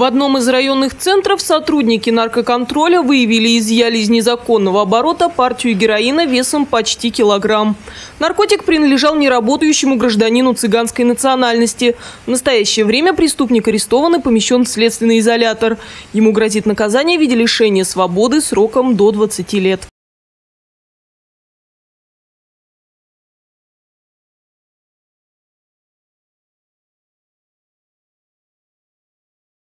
В одном из районных центров сотрудники наркоконтроля выявили и изъяли из незаконного оборота партию героина весом почти килограмм. Наркотик принадлежал неработающему гражданину цыганской национальности. В настоящее время преступник арестован и помещен в следственный изолятор. Ему грозит наказание в виде лишения свободы сроком до 20 лет.